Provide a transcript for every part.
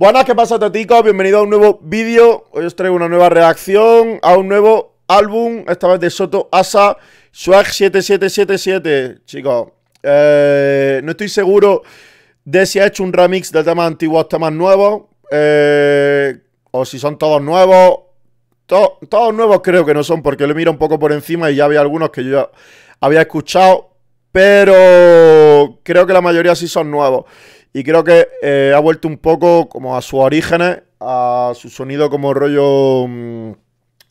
Buenas, ¿qué pasa, Totico? Bienvenido a un nuevo vídeo. Hoy os traigo una nueva reacción a un nuevo álbum, esta vez de Soto Asa, Swag 7777. Chicos, eh, no estoy seguro de si ha hecho un remix de temas antiguos, temas nuevos, eh, o si son todos nuevos. todos nuevos creo que no son, porque lo miro un poco por encima y ya había algunos que yo había escuchado, pero creo que la mayoría sí son nuevos. Y creo que eh, ha vuelto un poco como a sus orígenes, a su sonido como rollo... Mm,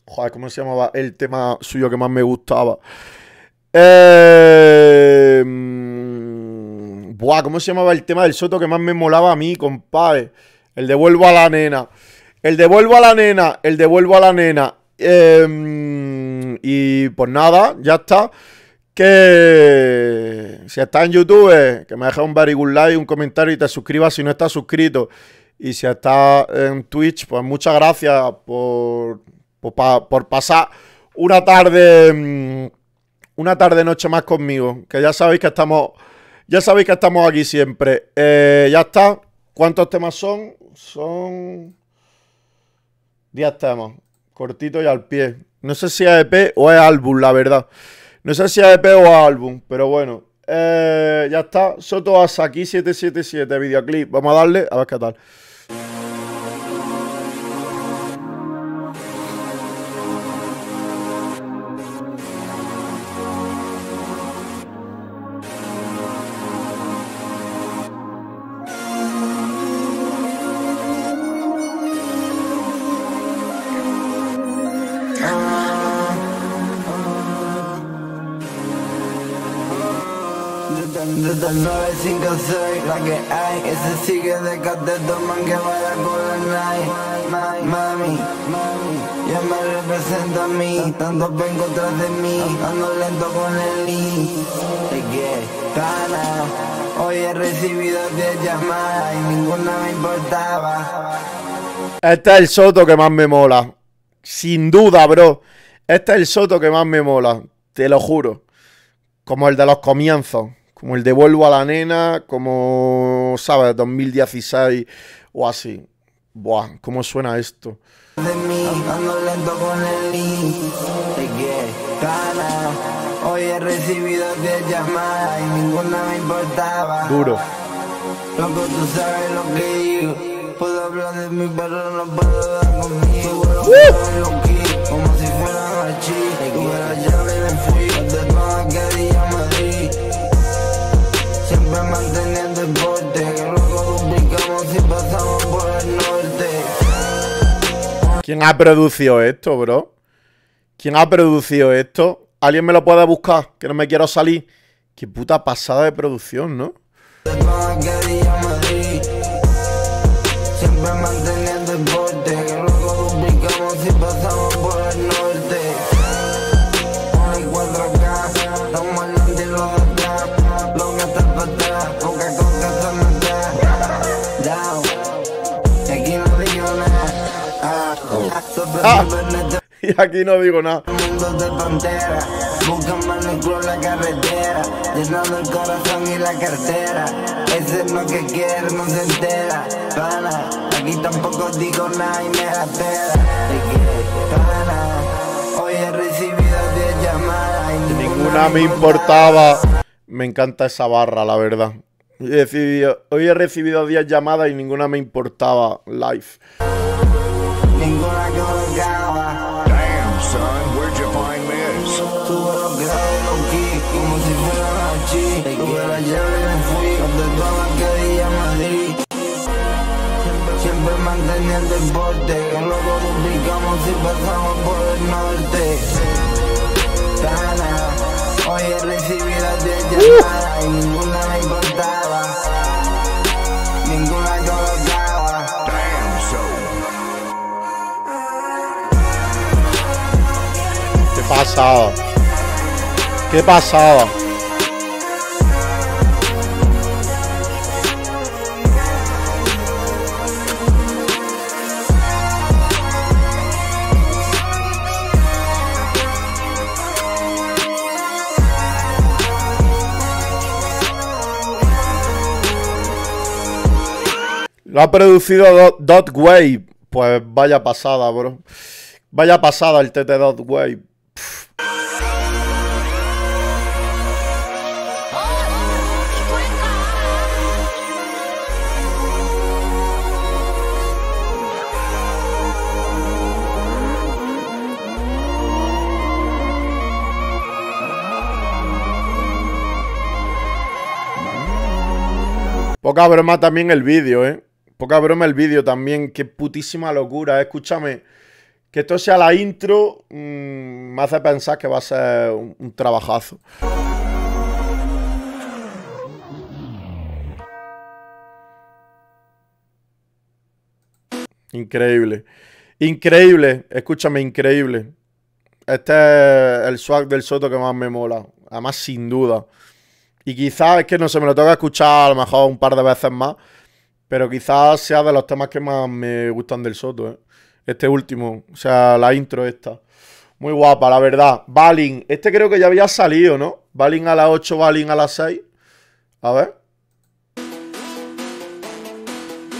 joder, ¿cómo se llamaba el tema suyo que más me gustaba? Eh, mm, buah, ¿cómo se llamaba el tema del Soto que más me molaba a mí, compadre? El devuelvo a la nena. El devuelvo a la nena, el devuelvo a la nena. Eh, mm, y pues nada, ya está que si estás en YouTube, que me dejes un very good like, un comentario y te suscribas si no estás suscrito. Y si estás en Twitch, pues muchas gracias por, por, pasar una tarde, mm, una tarde noche más conmigo. Que ya sabéis que estamos, ya sabéis que estamos aquí siempre. Eh, ya está. ¿Cuántos temas son? Son 10 temas. Cortito y al pie. No sé si es EP o es álbum, la verdad. No sé si es EP o álbum, pero bueno. Eh, ya está. Soto Asaki 777 videoclip. Vamos a darle a ver qué tal. Sigue de cateto, man que vaya con la night Mami, mami, ya me representa a mí Tanto ven contra de mí, ando lento con el lead. Es que, gana Hoy he recibido 10 llamadas y ninguna me importaba. Este es el soto que más me mola. Sin duda, bro. Este es el soto que más me mola Te lo juro. Como el de los comienzos como el devuelvo a la nena, como, ¿sabes? 2016 o así. Buah, ¿cómo suena esto? De mí, ando lento con el Hoy he recibido 10 llamadas y ninguna me importaba. Duro. Loco, tú sabes lo que digo. Puedo hablar de mi perro, no puedo dar conmigo. Uh. Como si fuera machista. Tuve la llave y me fui. De todas que día. Siempre manteniendo el porte, que luego duplicamos si pasamos por el norte. ¿Quién ha producido esto, bro? ¿Quién ha producido esto? ¿Alguien me lo puede buscar? Que no me quiero salir. Qué puta pasada de producción, ¿no? Y aquí no digo nada. Mundo de pantera, buscan mano la carretera, llenando el corazón y la cartera. Ese no que quiere, no se entera. Pana, aquí tampoco digo nada y me la espera. Es que, pana, hoy he recibido 10 llamadas y Ninguna me importaba. Me encanta esa barra, la verdad. Hoy he recibido 10 llamadas y ninguna me importaba live. Ninguna colocaba. Damn, son, where'd you find this? Tuve los grados low-key, como si fuera chi Tuve la llave y me fui, donde todas que día Madrid. Siempre, manteniendo el porte, que luego duplicamos si pasamos por el norte. Pana, hoy he recibido 10 llamadas y ninguna me importaba Ninguna Qué pasada. Qué pasada. Lo ha producido Do- Dot Wave. Pues vaya pasada, bro. Vaya pasada el TT Dot Wave. Poca broma también el vídeo, ¿eh? Poca broma el vídeo también. Qué putísima locura. ¿eh? Escúchame. Que esto sea la intro mm, me hace pensar que va a ser un, un trabajazo. Increíble. Increíble. Escúchame, increíble. Este es el swag del Soto que más me mola. Además, sin duda. Y quizás es que no sé, me lo tengo que escuchar a lo mejor un par de veces más. Pero quizás sea de los temas que más me gustan del Soto, ¿eh? Este último. O sea, la intro esta. Muy guapa, la verdad. Balin. Este creo que ya había salido, ¿no? Balin a las 8, Balin a las 6. A ver.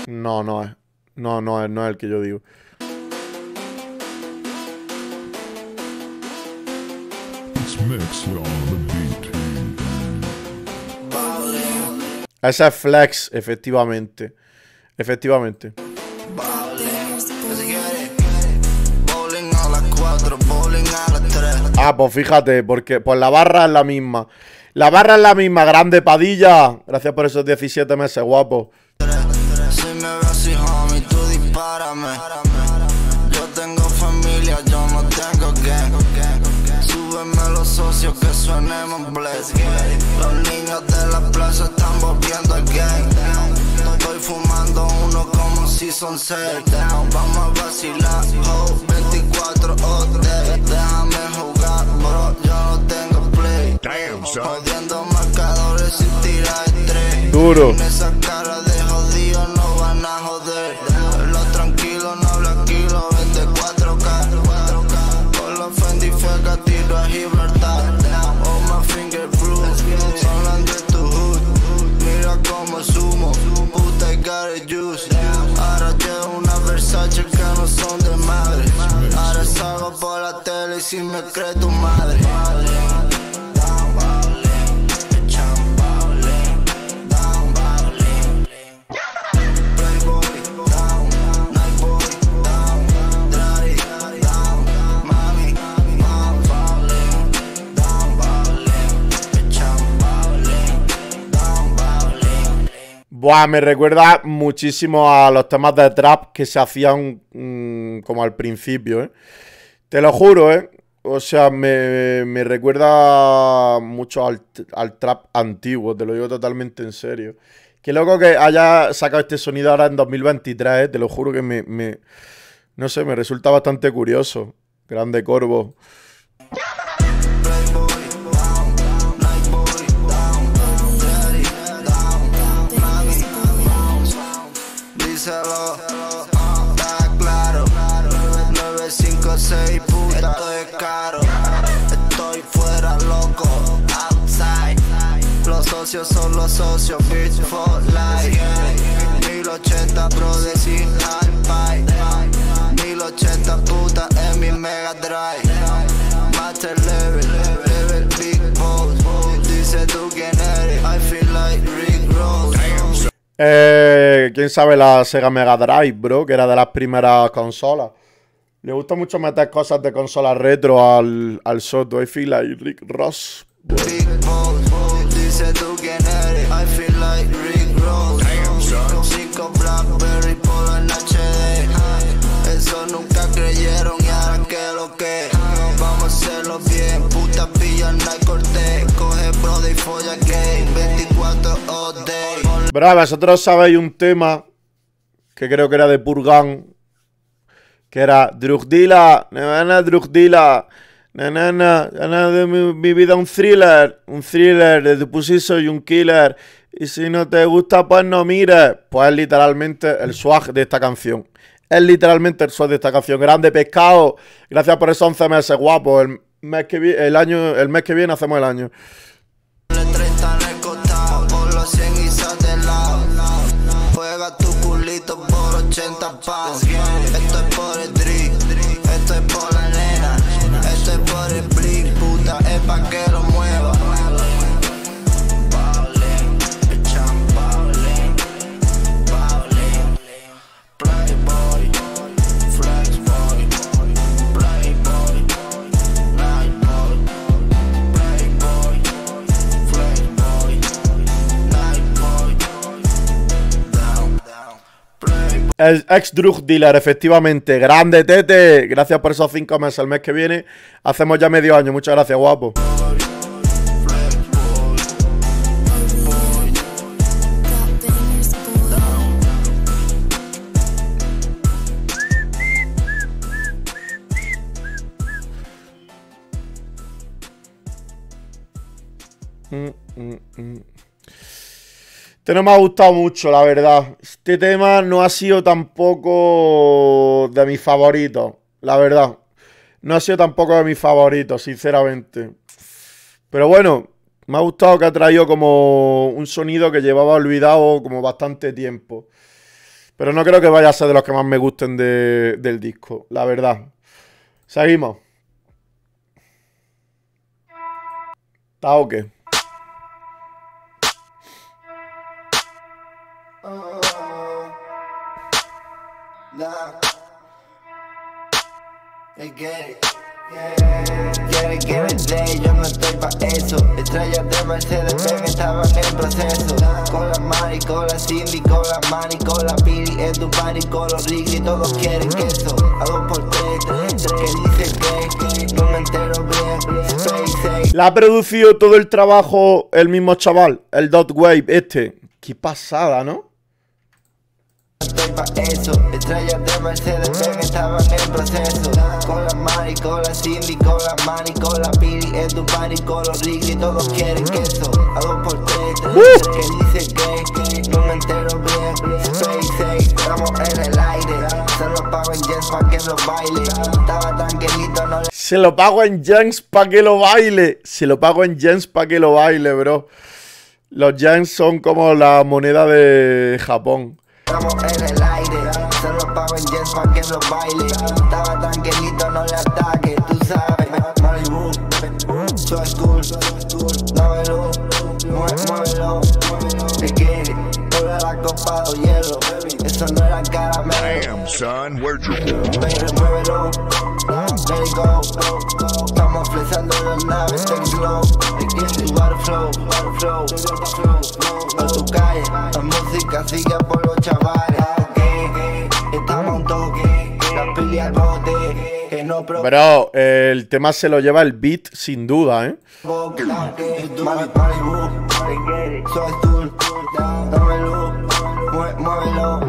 No, no es. No, no es, no es el que yo digo. 4, bowling a las 3. Ah, pues fíjate, porque pues la barra es la misma. La barra es la misma, grande Padilla. Gracias por esos 17 meses, guapo. Yo tengo familia, yo no tengo gang. Súbeme los socios que suenemos bless. Los niños plaza están volviendo al gang. Estoy fumando uno como si son seis. Vamos a vacilar, oh, 24 horas. Déjame jugar, bro, yo no tengo play. Damn, son. Jodiendo marcadores sin tirar tres. Duro. Con esa cara de Ahora llevo una Versace que no son de madre. Ahora salgo por la tele y si me cree tu madre. Buah, me recuerda muchísimo a los temas de trap que se hacían mm, como al principio, ¿eh? Te lo juro, ¿eh? O sea, me, me recuerda mucho al, al trap antiguo, te lo digo totalmente en serio. Qué loco que haya sacado este sonido ahora en 2023, ¿eh? Te lo juro que me, me- No sé, me resulta bastante curioso. Grande Corvo. 956, puta, esto es caro. Estoy fuera, loco, outside. Los socios son los socios, bitch for life. 1080 pro de sin hi 1080 puta en mi Mega Drive. Master level, level big boss. Dice tú quién eres, I feel like Rick Ross. Eh, ¿Quién sabe la Sega Mega Drive, bro? Que era de las primeras consolas. Le gusta mucho meter cosas de consolas retro al, al Soto. I feel like Rick Ross. Big boss. Dice tú quién eres, I feel like Rick Ross. Damn, son. Cinco Blackberry Polo en HD. Eso nunca creyeron y ahora que lo que. Vamos a hacerlo bien, puta pilla, no hay corte. Coge brother y folla game, 24 all day. Bro, vosotros sabéis un tema que creo que era de Purgan. Que era Drugdila, na Drugdila, na na na, na de mi, vida un thriller, un thriller, de tu soy un killer. Y si no te gusta, pues no mires. Pues es literalmente el swag de esta canción. Es literalmente el swag de esta canción. Grande pescado. Gracias por esos 11 meses, guapo. El mes que, vi- el año, el mes que viene hacemos el año. Ex drug dealer, efectivamente. Grande, Tete. Gracias por esos cinco meses. El mes que viene hacemos ya medio año. Muchas gracias, guapo. Este no me ha gustado mucho, la verdad. Este tema no ha sido tampoco de mis favoritos, la verdad. No ha sido tampoco de mis favoritos, sinceramente. Pero bueno, me ha gustado que ha traído como un sonido que llevaba olvidado como bastante tiempo. Pero no creo que vaya a ser de los que más me gusten de- del disco, la verdad. Seguimos. ¿Está o qué? Quiere que me dé, yo no estoy pa' eso. Estrellas de Mercedes Benz estaban en proceso. Con la Mari, con la Cindy, con la Mani, con la Pili En tu party, con los Riggy, todos quieren queso. A dos por tres, que dice que No me entero bien, La ha producido todo el trabajo el mismo chaval, el Dot Wave este. Qué pasada, ¿no? Estoy pa' eso Estrellas de Mercedes Benz estaban en proceso Con la Mari, con la Cindy, con la Mani, con la Pili En tu party, con los Riggy, todos quieren queso A dos por tres, que dice que No me entero bien, seis Estamos en el aire Se lo pago en jets pa' que lo baile Estaba tranquilito, no le Se lo pago en Jens pa' que lo baile. Se lo pago en Jens pa' que lo baile, bro. Los Jens son como la moneda de Japón. Estamos en el aire, se lo pago en jets pa' que lo baile. Estaba tranquilito, no le ataque, tú sabes. Malibu, soy cool, dámelo, mué- muévelo. Te vuelve al acopado hielo. Eso no era caramelo. Damn, son, where'd you go? Baby, muévelo, let it go. Estamos flexando las naves, take slow. Tu water flow, water flow, Por tu calle, la música sigue por los chavales. Ok, estamos a un toque, la pili al bote. Que no Bro, el tema se lo lleva el beat sin duda, ¿eh? provoque. Mali- Malibu, soy cool, dámelo, mue- muévelo.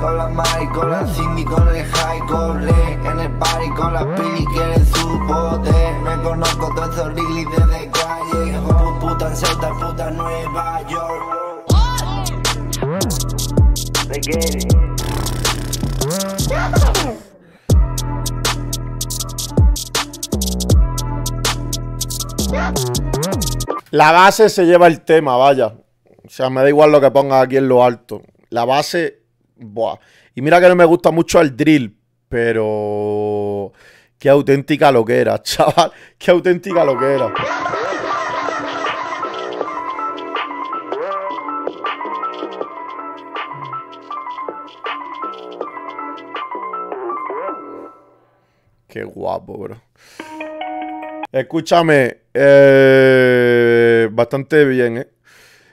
Con la Mari, con la Cindy, con el high, con le En el party, con la pili, quieren su poder Me conozco todos esos Wrigley desde calle Pu- Puta Nueva York They get it. La base se lleva el tema, vaya. O sea, me da igual lo que ponga aquí en lo alto. La base, buah. Y mira que no me gusta mucho el drill, pero qué auténtica lo que era, chaval. Qué auténtica lo que era. Qué guapo, bro. Escúchame, eh, bastante bien, ¿eh?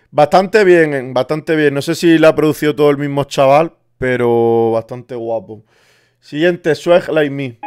Bastante bien, eh, bastante bien. No sé si la ha producido todo el mismo chaval, pero bastante guapo. Siguiente, Swag Like Me.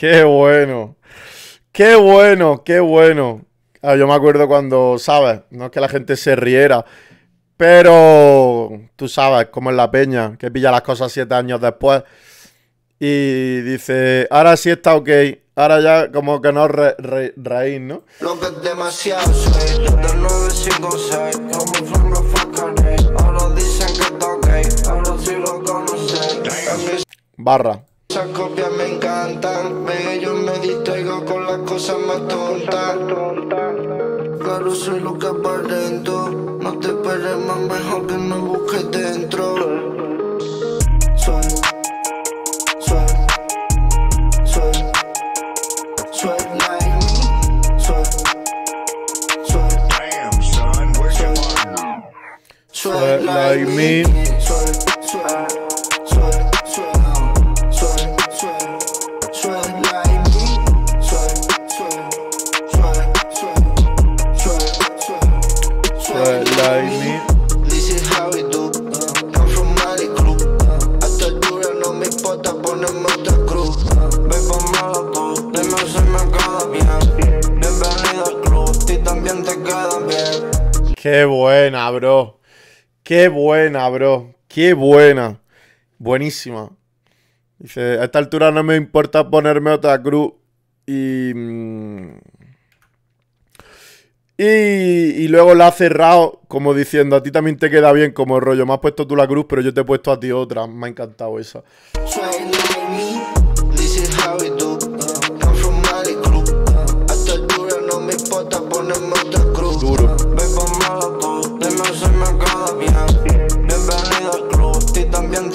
Qué bueno. Qué bueno, qué bueno. Ah, yo me acuerdo cuando, ¿sabes? No es que la gente se riera, pero tú sabes cómo es la peña, que pilla las cosas siete años después y dice, ahora sí está ok, ahora ya como que no re, re- reír, ¿no? Lo que es demasiado suave. Desde 956, como from the fuck Ahora dicen que está ok, ahora sí lo mí Barra. Esas copias me encantan, ve yo me distraigo con las cosas más tontas. Claro, soy lo que aparento, no te esperes más, mejor que no busques dentro. Soy, soy like me, soy, soy, Damn, son, soy, Qué buena, bro. Qué buena, bro. Qué buena. Buenísima. Dice, a esta altura no me importa ponerme otra cruz. Y... mm, Y, y luego la ha cerrado como diciendo, a ti también te queda bien como rollo. Me has puesto tú la cruz, pero yo te he puesto a ti otra. Me ha encantado esa.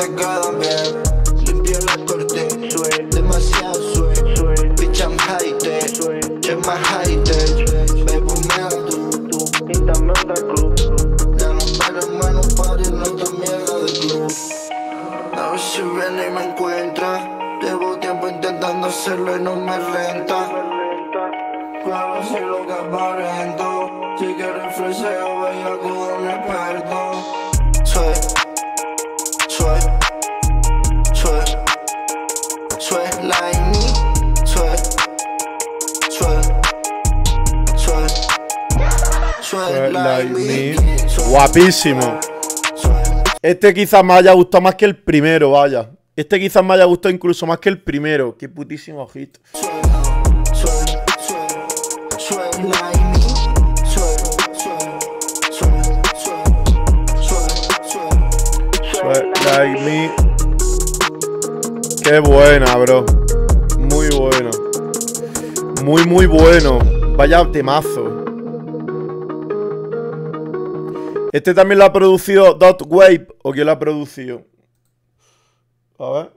Te queda bien. Limpio la corte, demasiado suave. Bitch, I'm high tech, check my high tech. Bebo malo tú, tú, también te club. Ya no pares, mano, pares, no esta mierda de club. A ver si viene y me encuentra. Llevo tiempo intentando hacerlo y no me renta. Claro, soy lo que aparento. Si quieres freseo, Guapísimo. Este quizás me haya gustado más que el primero, vaya. Este quizás me haya gustado incluso más que el primero. Qué putísimo hit. Like me. Qué buena, bro. Muy bueno. Muy, muy bueno. Vaya temazo. Este también lo ha producido Dot Wave. ¿O quién lo ha producido? A ver.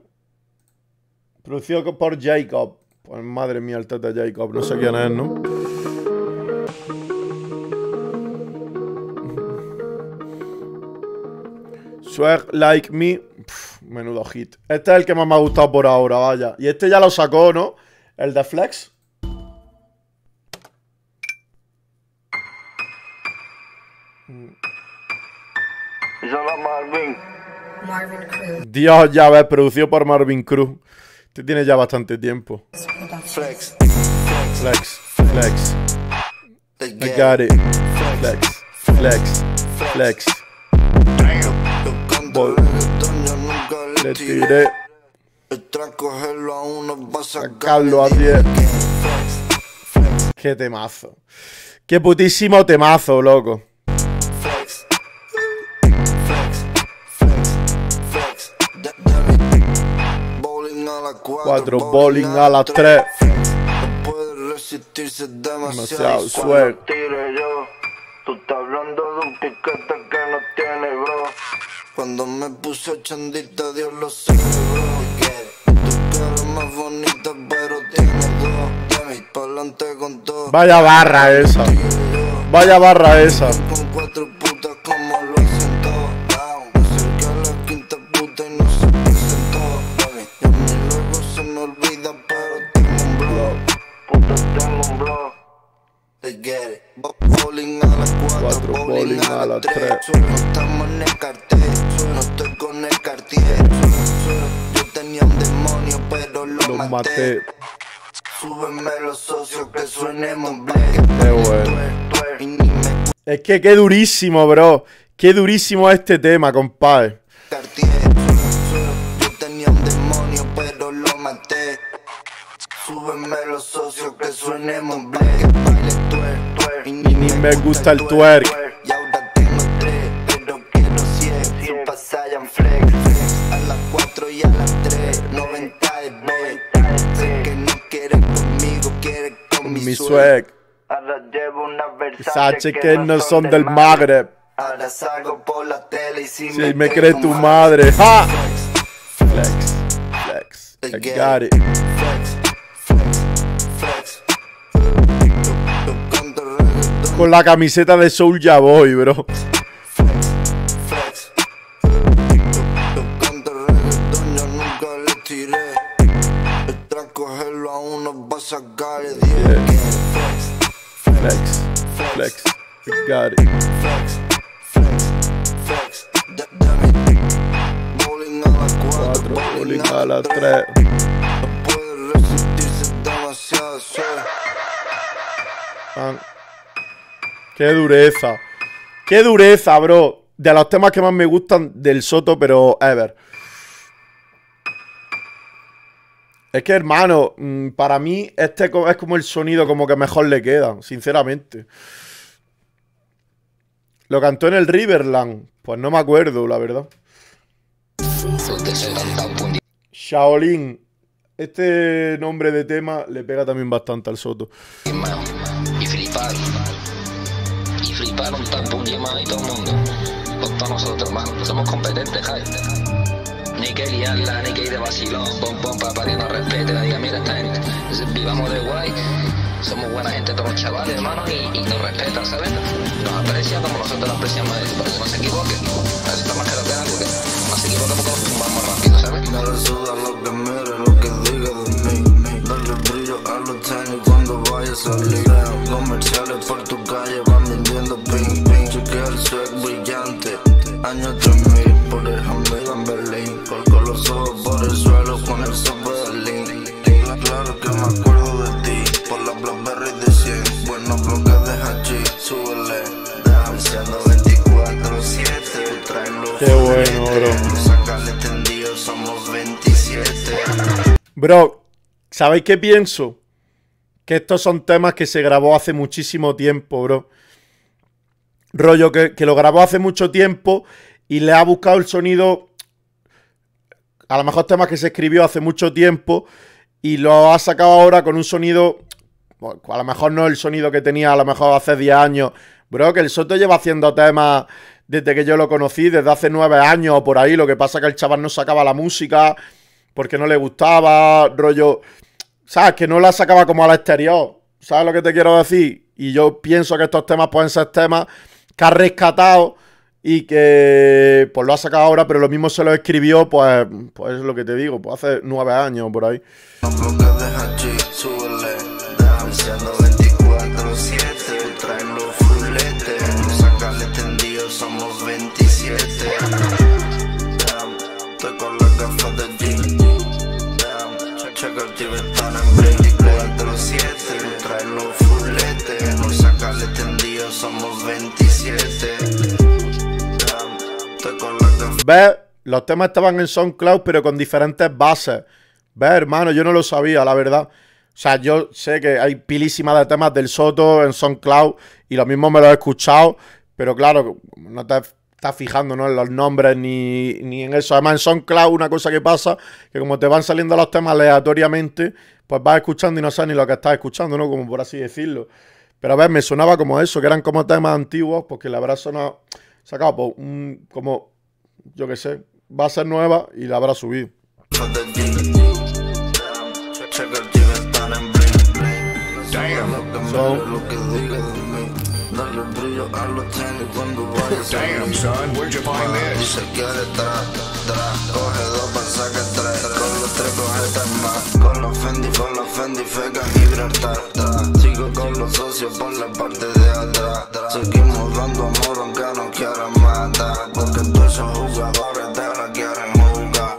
Producido por Jacob. Pues madre mía, el tete Jacob. No sé quién es, ¿no? Swag Like Me. Menudo hit. Este es el que más me ha gustado por ahora, vaya. Y este ya lo sacó, ¿no? El de Flex. Solo Marvin. Marvin Cruz. Dios, ya ves, producido por Marvin Cruz. Este tiene ya bastante tiempo. Flex. Flex, flex. I got it. Flex, flex, flex. Voy. Le tiré. tiré. Tras cogerlo a uno Sacarlo a sacarle 10. Flex, flex, Qué temazo. Qué putísimo temazo, loco. Las cuatro, Cuatro, bowling a las tres. No puede resistirse demasiado, Demasiado yo, tú estás hablando de un piquete que no tiene, bro. Cuando me puse chandita, Dios lo sabe, bro. Tu cara más bonita, pero tiene dos. De mi pa'lante con todo. Vaya barra esa. Vaya barra esa. Con cuatro Bowling a las Cuatro, cuatro, bowling a las tres. No estamos en el cartel, no estoy con el cartier. Yo tenía un demonio, pero lo, Los maté. maté. Súbeme los socios que suenemos black. Qué bueno. Es que qué durísimo, bro. Qué durísimo este tema, compadre. cartier. Los socios que suenemos black. Que baile twerk, twerk. Y ni me gusta el twerk. Y ahora tengo tres, pero quiero cien. Super Saiyan flex. A las cuatro y a las tres, 90 de B. Sé que no quieres conmigo, quieres con mi, Mi swag. Ahora llevo una Versace que no son del Magreb. Ahora salgo por la tele y si, Si me cree tu madre. ¡Ja! Flex. Flex. I got it. Flex, Con la camiseta de Soulja Boy, bro. flex, flex. Yo canto reggaetón, yo nunca le tiré. El tras cogerlo a uno va a sacarle 10. Flex, Flex. Flex. I got it. flex, flex, flex. Bowling a las Cuatro, cuatro, bowling a las tres. No puede resistirse es demasiado suave. Qué dureza. Qué dureza, bro. De los temas que más me gustan del Soto, pero ever. Es que, hermano, mm, para mí este es como el sonido como que mejor le queda, sinceramente. ¿Lo cantó en el Riverland? Pues no me acuerdo, la verdad. Shaolin. Este nombre de tema le pega también bastante al Soto. Flipar. Y flipar un tampón y más y todo el mundo. Con todos nosotros, hermano. Somos competentes, Jai. Ni que liarla, ni que ir de vacilón, pom pom, para que nos respete, la diga, mira esta gente. Vivamos de guay. Somos buena gente, todos los chavales, hermano, y, y nos respetan, ¿sabes? Nos aprecian como nosotros los apreciamos a ellos, para que no se equivoquen. A veces está más que algo, que no se equivoquen porque nos tumbamos rápido, ¿sabes? No le suda lo que mire, lo que diga de mí. Dale brillo a los tenis cuando vaya a salir. Comerciales por tu calle Año 3000 por el Hamid en Berlín. Colco los ojos por el suelo con el Lean. Claro que me acuerdo de ti. Por la Blackberry de 100. Buenos bloques de hachi. Súbele. Déjame siendo 24-7. Tráelo. Qué bueno, bro. Sácale tendido, somos 27. Bro, ¿sabéis qué pienso? Que estos son temas que se grabó hace muchísimo tiempo, bro. Rollo que, que lo grabó hace mucho tiempo y le ha buscado el sonido. A lo mejor temas que se escribió hace mucho tiempo y lo ha sacado ahora con un sonido. A lo mejor no el sonido que tenía a lo mejor hace 10 años. Bro, que el Soto lleva haciendo temas desde que yo lo conocí, desde hace 9 años o por ahí. Lo que pasa que el chaval no sacaba la música porque no le gustaba, rollo. ¿Sabes? Que no la sacaba como al exterior. ¿Sabes lo que te quiero decir? Y yo pienso que estos temas pueden ser temas que ha rescatado y que pues lo ha sacado ahora, pero lo mismo se lo escribió, pues, pues es lo que te digo, pues hace nueve años por ahí. somos 20 ¿Ves? Los temas estaban en SoundCloud, pero con diferentes bases. ¿Ves, hermano? Yo no lo sabía, la verdad. O sea, yo sé que hay pilísimas de temas del Soto en SoundCloud y lo mismo me lo he escuchado, pero claro, no te estás fijando ¿no? en los nombres ni, ni en eso. Además, en SoundCloud una cosa que pasa, que como te van saliendo los temas aleatoriamente, pues vas escuchando y no sabes ni lo que estás escuchando, ¿no? Como por así decirlo. Pero a ver, me sonaba como eso, que eran como temas antiguos, porque la habrá sonado, sacado pues, un, como, yo qué sé, base nueva y la habrá subido. So- a a Damn, son, where'd you find this? Los tres cojetas más Con los Fendi, con los Fendi, feca Gibraltar Sigo con los socios por la parte de atrás Seguimos dando amor aunque no quieran matar Porque todos esos jugadores te la quieren jugar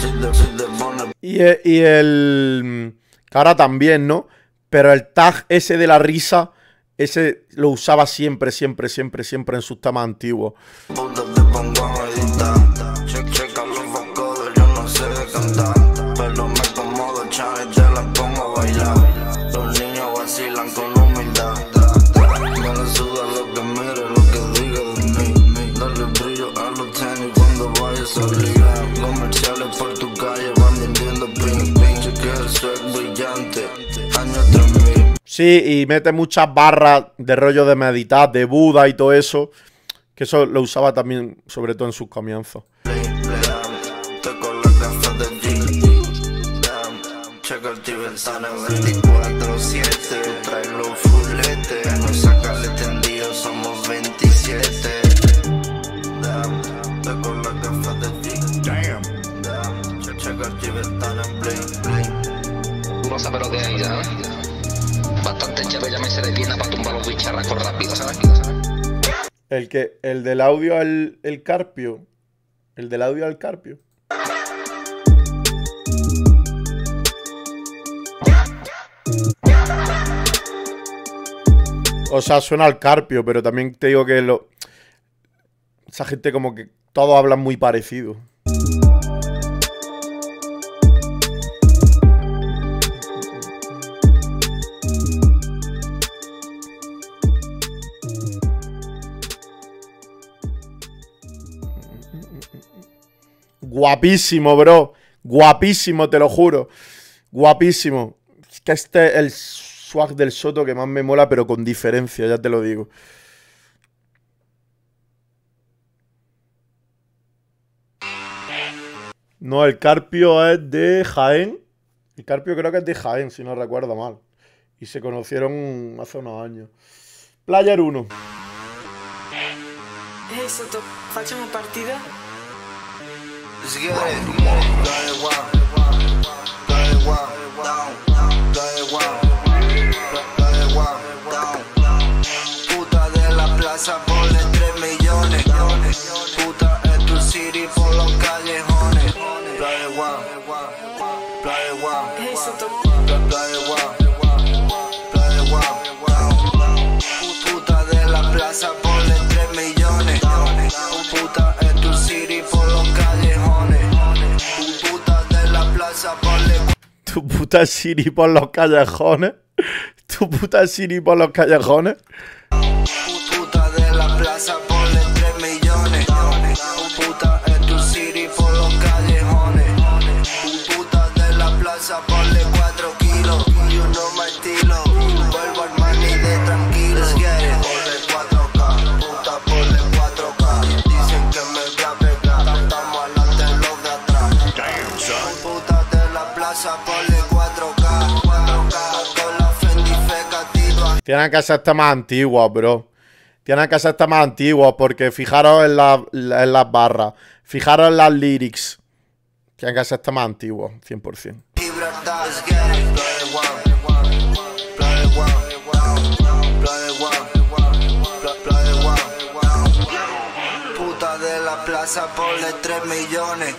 Si te, si te pones Y, e- y el. Que ahora también, ¿no? Pero el tag ese de la risa, ese lo usaba siempre, siempre, siempre, siempre en sus temas antiguos. puta te Sí, y mete muchas barras de rollo de meditar, de Buda y todo eso. Que eso lo usaba también, sobre todo en sus comienzos. El que, el del audio al el Carpio. El del audio al Carpio. O sea, suena al Carpio, pero también te digo que lo. Esa gente como que todos hablan muy parecido. Guapísimo, bro. Guapísimo, te lo juro. Guapísimo. Es que este es el swag del Soto que más me mola, pero con diferencia, ya te lo digo. No, el Carpio es de Jaén. El Carpio creo que es de Jaén, si no recuerdo mal. Y se conocieron hace unos años. Player 1. Ehi Soto, facciamo partita? Let's get it. Play one. Play one. Down. Play one. Play Tu puta Siri por los callejones. Tu puta Siri por los callejones. Tienen que ser temas antiguos, bro. Tienen que ser temas antiguos porque fijaros en, la- en las barras. Fijaros en las lyrics. Tienen que ser temas antiguos, 100%. Gibraltar, let's get it. Play one, play one, play one, play- play one. Puta de la plaza, ponle 3 millones.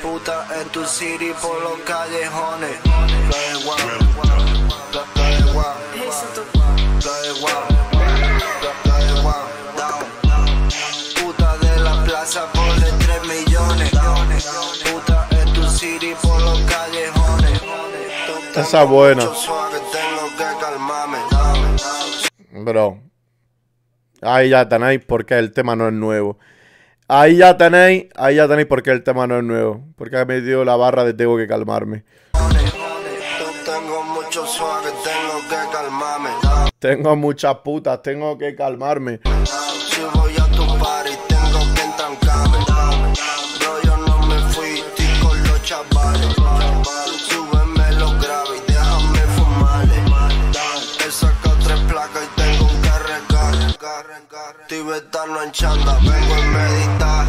Puta en tu city por los callejones. Play one, play- play one, Puta de la plaza, ponle 3 millones. Por los callejones. Esa buena. Bro. Ahí ya tenéis por qué el tema no es nuevo. Ahí ya tenéis, ahí ya tenéis por qué el tema no es nuevo. Porque ha metido la barra de tengo que calmarme. Tengo mucho suave, tengo que calmarme. Tengo muchas putas, tengo que calmarme. Si voy a tu party, tengo que entrancarme. Bro, yo no me fui, estoy con los chavales. Súbeme los graves y déjame fumarle. He sacado tres placas y tengo un carregar. Estoy vetano en chanda, vengo a meditar.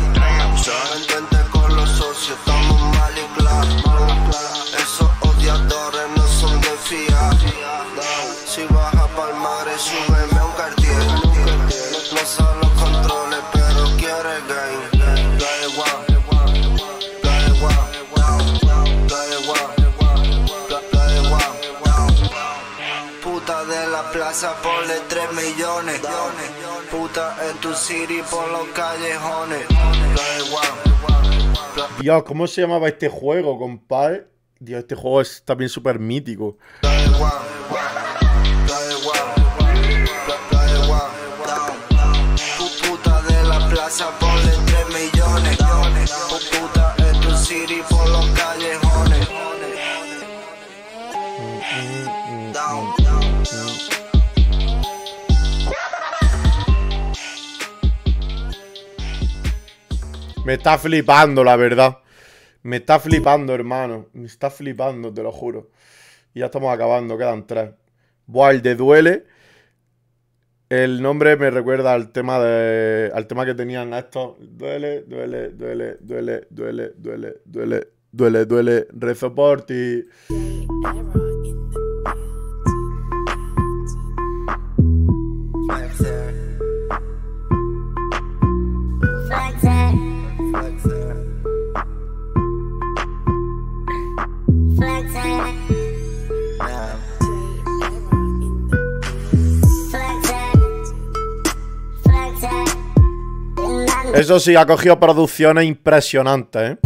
Entente con los socios, estamos mal y claro. Esos plaza, ponle 3 millones. Puta en tu city por los callejones. Dios, ¿cómo se llamaba este juego, compadre? Dios, este juego es también súper mítico. Me está flipando, la verdad. Me está flipando, hermano. Me está flipando, te lo juro. Y ya estamos acabando, quedan tres. Buah, el de Duele. El nombre me recuerda al tema de. al tema que tenían estos. Duele, duele, duele, duele, duele, duele, duele, duele, duele. Rezo por ti. Eso sí, ha cogido producciones impresionantes. ¿eh?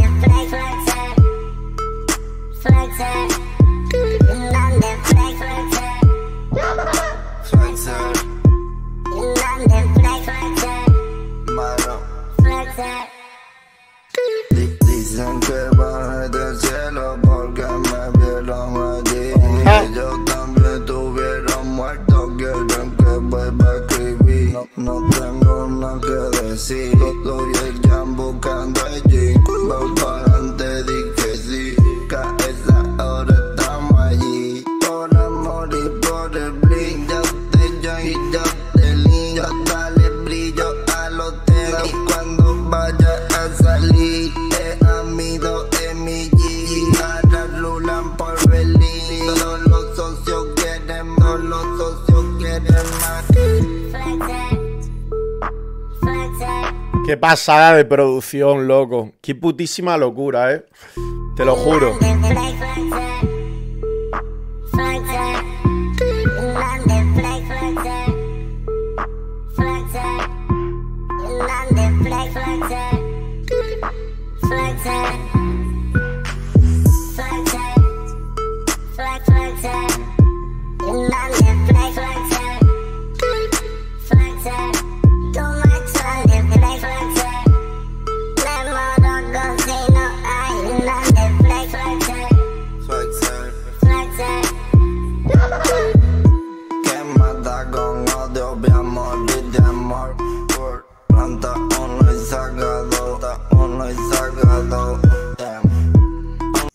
Dicen que bajé del cielo porque me vieron allí. Ah. Ellos también tuvieron muertos, quieren que vuelva no, no tengo nada que decir. El jam buscando allí. Pasada de producción, loco. Qué putísima locura, ¿eh? Te lo juro.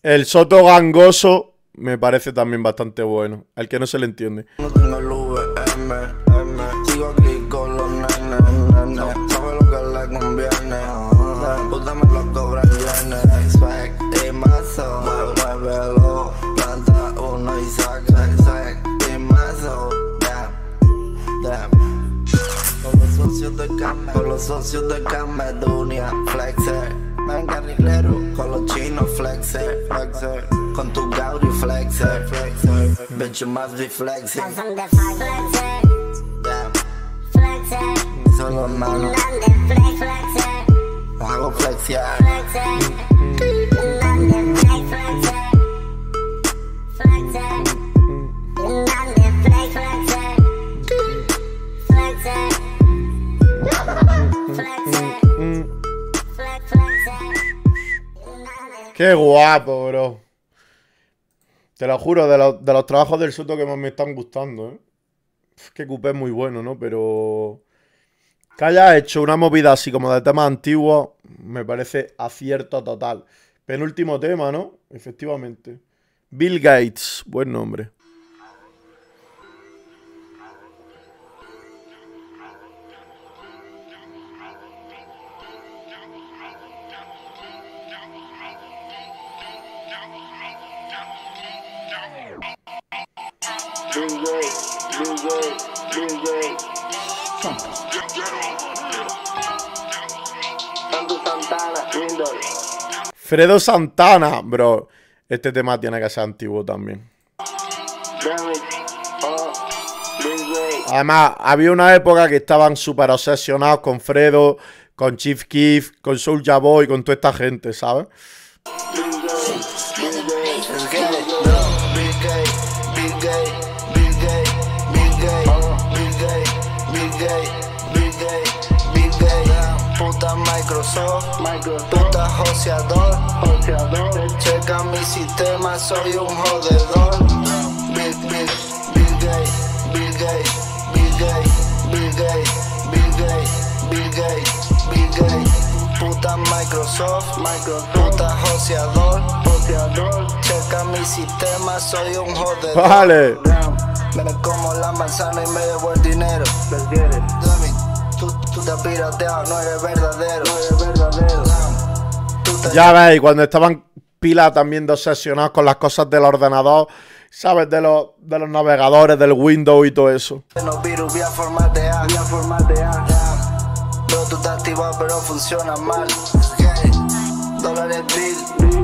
El Soto Gangoso me parece también bastante bueno. Al que no se le entiende. No socios de Camedunia, flexer. Venga Riglero, con los chinos flexer, flexer. Con tu Gaudi flexer, flexer. Bitch, you must be flexing. Son de flexer, flexer. solo mano, Inland flex, flexer, hago flexiar. flexer. Inland flex, flexer, flexer. Qué guapo, bro. Te lo juro, de, los- trabajos del Soto que más me están gustando, ¿eh? Es que Coupé es muy bueno, ¿no? Pero que haya hecho una movida así como de temas antiguos, me parece acierto total. Penúltimo tema, ¿no? Efectivamente. Bill Gates, buen nombre. Fredo Santana, bro. Este tema tiene que ser antiguo también. Además, había una época que estaban súper obsesionados con Fredo, con Chief Keef, con Soulja Boy, con toda esta gente, ¿sabes? Puta soy un jodedor. Big, big, Bill Gates, Bill Gates, Bill Gates, Bill Gates, Bill Gates, Bill Gates, Bill Gates. Puta Microsoft, puta joseador, checa mi sistema, soy un jodedor. Vale. Me como la manzana y me llevo el dinero. Tú, tú te has pirateado, no eres verdadero. No eres verdadero. Ya veis, cuando estaban pila también de obsesionados con las cosas del ordenador, ¿sabes? De los, de los navegadores, del Windows y todo eso. los virus, vía formatear. Vía formatear. Pero tú estás activado, pero funciona mal. Dólares bill,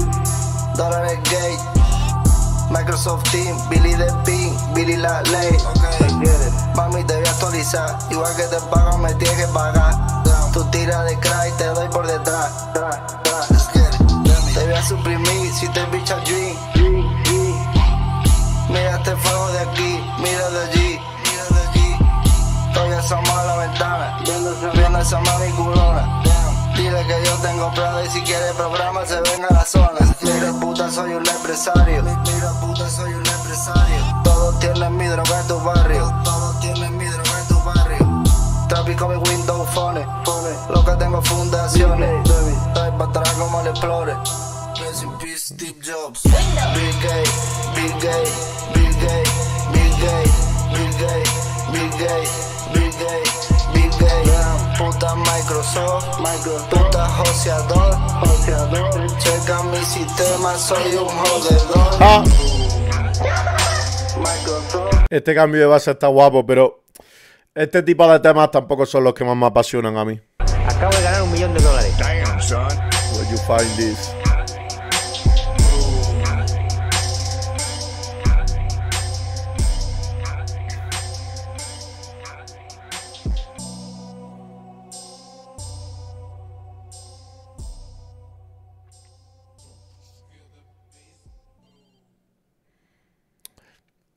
dólares gay. Microsoft Team, Billy the Pin, Billy la ley. Mami, te voy a actualizar. Igual que te pagan, me tienes que pagar. Tú tiras de crack, te doy por detrás. Suprimir si te bicha dream. Mira este fuego de aquí, mira de allí. Allí. Estoy asomado a la ventana, viendo esa mami culona. Dile que yo tengo Prada y si quiere programa se ven a la zona. Mira puta, soy un empresario. Mira puta, soy un empresario. Todos tienen mi droga en tu barrio. Todos tienen mi droga en tu barrio. Tráfico mi Windows Phone. Lo que tengo fundaciones. Estoy para atrás como el Explorer. Steve Jobs. Big Gay, Big Gay, Big Gay, Big Gay, Big Gay, Big Gay, Big Gay, Big Gay. Puta Microsoft, puta joseador, checa mi sistema, soy un jodedor. Ah, Microsoft. este cambio de base está guapo, pero este tipo de temas tampoco son los que más me apasionan a mí. Acabo de ganar un millón de dólares. Where you find this?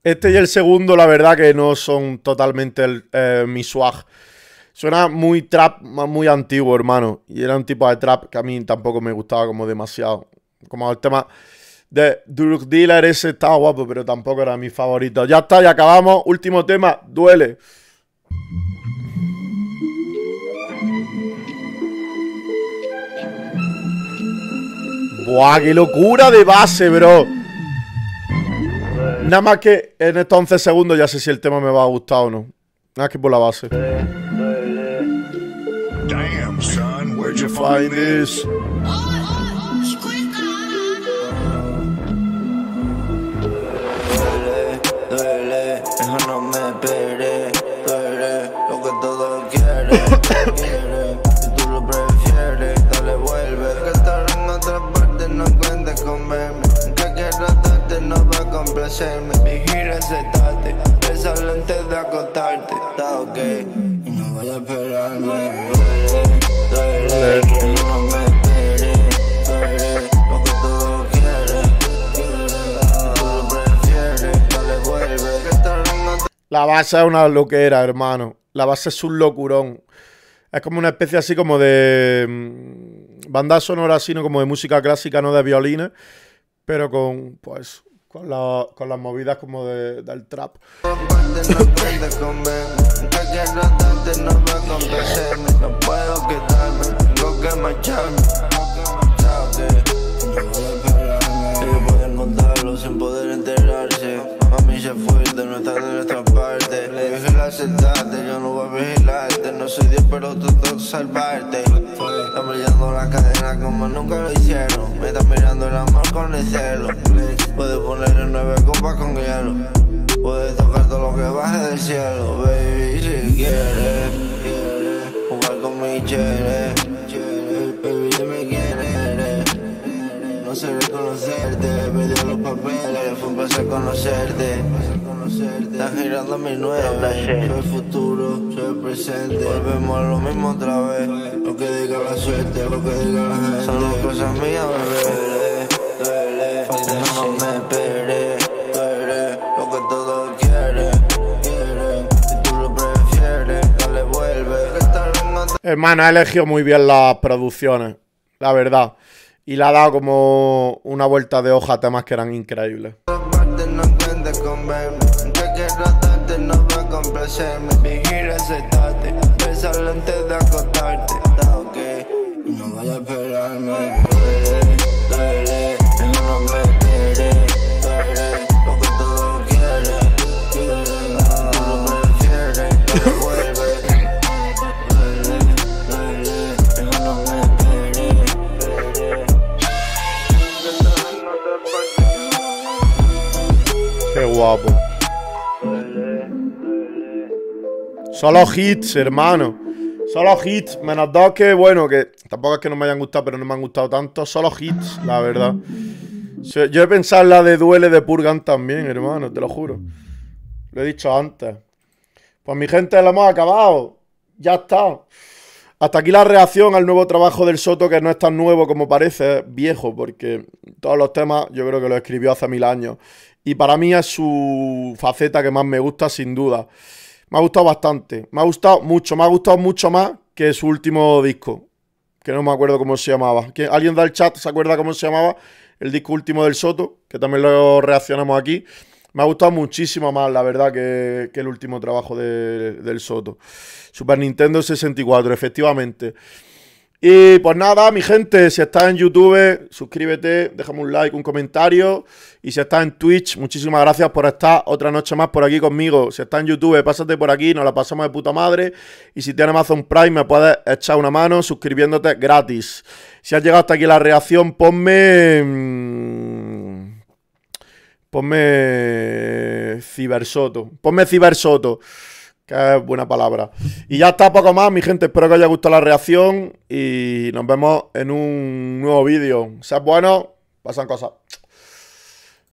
Este y el segundo, la verdad que no son totalmente el, eh, mi swag. Suena muy trap, muy antiguo, hermano. Y era un tipo de trap que a mí tampoco me gustaba como demasiado. Como el tema de Drug Dealer ese estaba guapo, pero tampoco era mi favorito. Ya está, ya acabamos. Último tema, duele. Buah, qué locura de base, bro. Nada más que en estos 11 segundos ya sé si el tema me va a gustar o no. Nada más que por la base. Damn, son, where'd you Find this. A complacerme. Vigila aceptarte, besarlo antes de acostarte. Está ok, y no vaya a esperarme. Duele, duele, eso no me esperé. Duele, lo que todo quiere, quiere. Si tú lo prefieres, dale vuelve. Que estar en otra La base es una loquera, hermano. La base es un locurón. Es como una especie así como de mm, banda sonora, sino como de música clásica, no de violines, pero con, pues, con, la- con las movidas como de- del trap. no no. No sin poder enterarse. A mí se fue de nuestra, de nuestra parte. Vigila aceptarte, yo no voy a vigilarte. No soy Dios, pero tú que salvarte. Están brillando la cadena como nunca lo hicieron. Me están mirando el amor con el celo. Puedes ponerle nueve copas con hielo. Puedes tocar todo lo que baje del cielo, baby, si quieres. Jugar con mi chere. Baby, dime quién eres. No sé reconocerte, pedí los papeles, fue un placer conocerte. Estás girando mi nueve, soy el futuro, soy el presente. Volvemos a lo mismo otra vez. Lo que diga la suerte, lo que diga la gente. Son las cosas mías, bebé. Duele, duele, no me esperes. Tú eres lo que todos quieren. quieren. Si tú lo prefieres, dale, vuelve. Que esta ronda te Hermano, ha elegido muy bien las producciones, la verdad. Y le ha dado como una vuelta de hoja a temas que eran increíbles. no guapo. Solo hits, hermano. Solo hits. Menos dos que, bueno, que tampoco es que no me hayan gustado, pero no me han gustado tanto. Solo hits, la verdad. Yo he pensado en la de Duele de Purgan también, hermano, te lo juro. Lo he dicho antes. Pues mi gente, lo hemos acabado. Ya está. Hasta aquí la reacción al nuevo trabajo del Soto, que no es tan nuevo como parece, viejo, porque todos los temas yo creo que los escribió hace mil años. Y para mí es su faceta que más me gusta, sin duda. Me ha gustado bastante. Me ha gustado mucho. Me ha gustado mucho más que su último disco. Que no me acuerdo cómo se llamaba. ¿Quién- ¿Alguien del chat se acuerda cómo se llamaba? El disco último del Soto, que también lo reaccionamos aquí. Me ha gustado muchísimo más, la verdad, que, que el último trabajo de- del Soto. Super Nintendo 64, efectivamente. Y pues nada, mi gente, si estás en YouTube, suscríbete, déjame un like, un comentario. Y si estás en Twitch, muchísimas gracias por estar otra noche más por aquí conmigo. Si estás en YouTube, pásate por aquí, nos la pasamos de puta madre. Y si tienes Amazon Prime, me puedes echar una mano suscribiéndote gratis. Si has llegado hasta aquí la reacción, ponme. mm, Ponme. Cibersoto. Ponme Cibersoto. Que es buena palabra. Y ya está poco más, mi gente. Espero que os haya gustado la reacción. Y nos vemos en un nuevo vídeo. Seas bueno, pasan cosas.